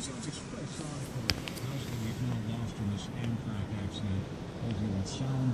60s, I just for the that lost in this accident the sound